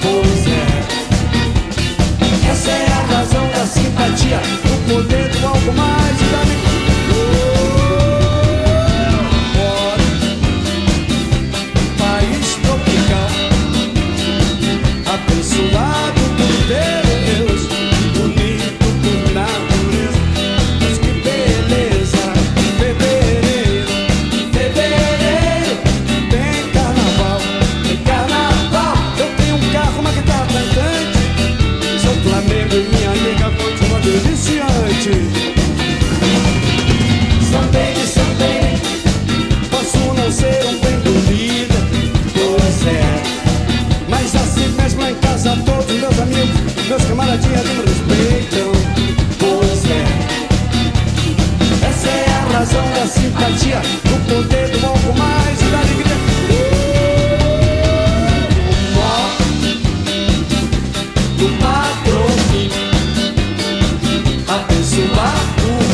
Pois é, essa é a razão da simpatia, o poder do algo mais da minha. País tropical, abençoado. meus camaradinhas não respeitam. Pois é, essa é a razão da simpatia, do poder do algo mais e da alegria. O nó do patrão, abençoado.